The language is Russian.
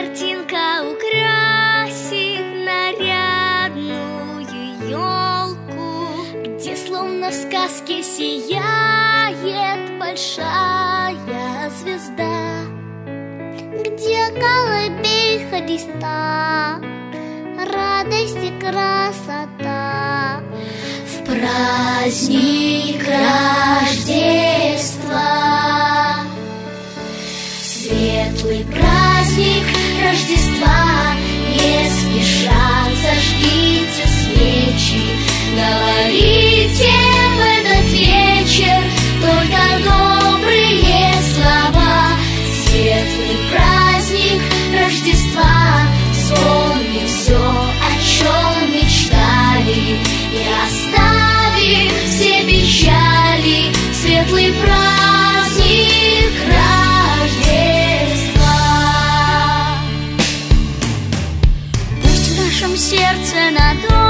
Картинка украсит нарядную елку, где словно в сказке сияет большая звезда, где колыбель Христа, радость и красота. В праздник Рождества светлый праздник. Рождества, не спеша зажгите. serce na dół.